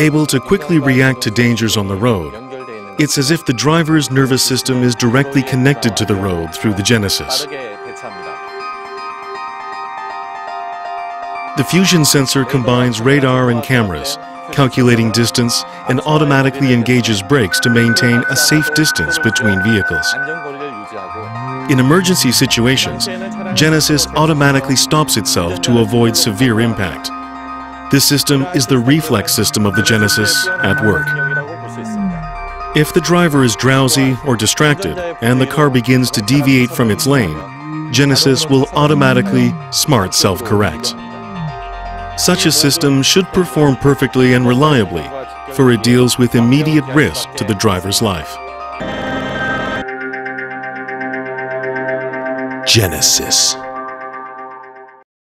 Able to quickly react to dangers on the road, it's as if the driver's nervous system is directly connected to the road through the Genesis. The fusion sensor combines radar and cameras, calculating distance and automatically engages brakes to maintain a safe distance between vehicles. In emergency situations, Genesis automatically stops itself to avoid severe impact. This system is the reflex system of the Genesis at work. If the driver is drowsy or distracted and the car begins to deviate from its lane, Genesis will automatically smart self-correct. Such a system should perform perfectly and reliably, for it deals with immediate risk to the driver's life. Genesis.